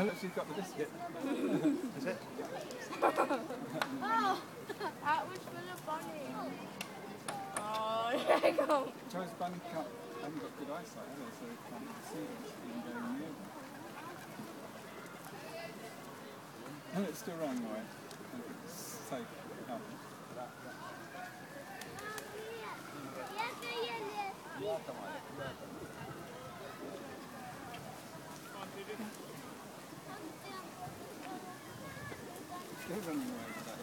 Oh, look, she's got the biscuit. Is it? Oh, that was for the bunny. Oh, there you go. Charles Bunny can't, haven't got good eyesight, have they? So they can't see even going near them. No, it's still running away. Oh. I ヘブンのやり方